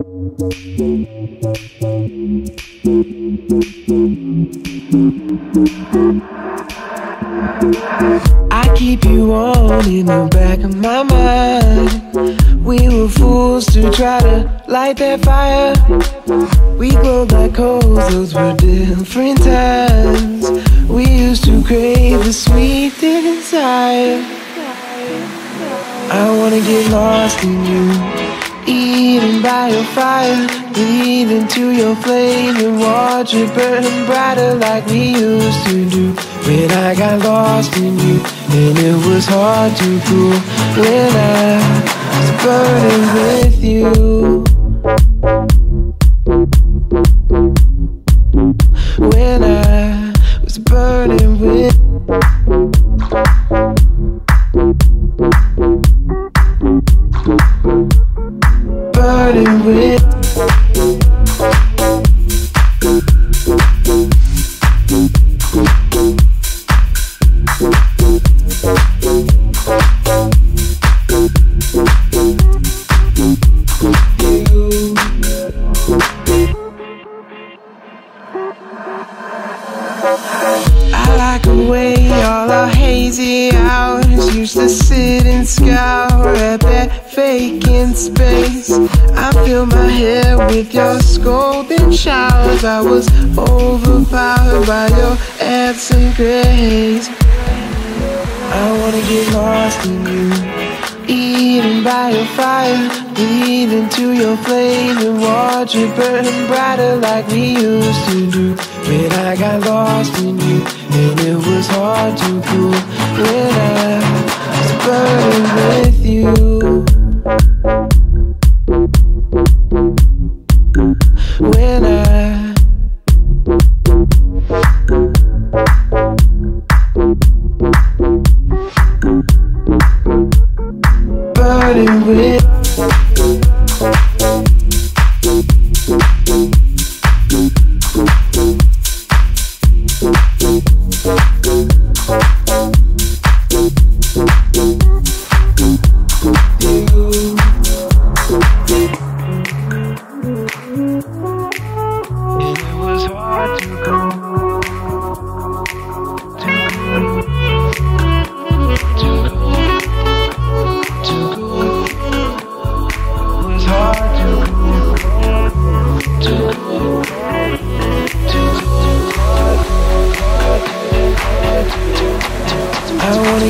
I keep you on in the back of my mind. We were fools to try to light that fire. We glowed like coals, those were different times. We used to crave the sweet desire. I wanna get lost in you by your fire Breathe into your flame and watch it burn brighter like we used to do. When I got lost in you and it was hard to cool When I was burning with you. When I was burning with burning with I like the way all our hazy hours used to sit and that vacant space. I fill my hair with your scolding showers. I was overpowered by your absent grace. I wanna get lost in you, eaten by your fire, breathe into your flame and watch it burn brighter like we used to do. When I got lost in you, and it was hard to cool. When I I burning with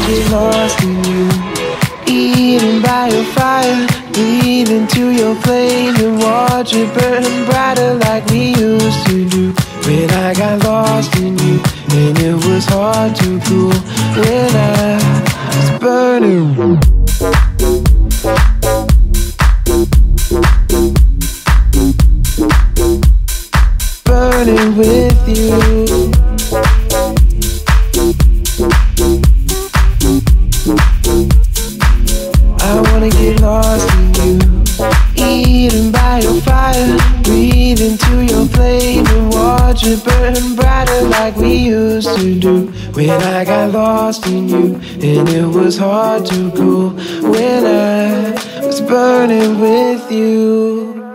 get lost in you. Eaten by your fire, breathe into your flame and watch it burn brighter like we used to do. When I got lost in you, and it was hard to cool. When I was burning. Burning with you. We used to do. When I got lost in you, and it was hard to go When I was burning with you.